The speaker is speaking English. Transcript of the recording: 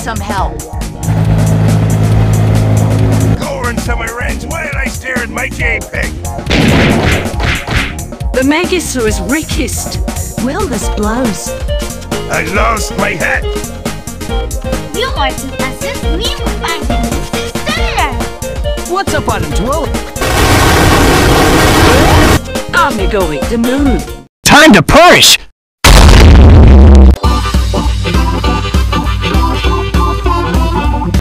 some help. Go run some Why did I stare at my JPEG. The Magister is weakest. Will this blows? I lost my hat. You are to assist me with finding the sister. What's up on 12? I'm going to move. Time to push!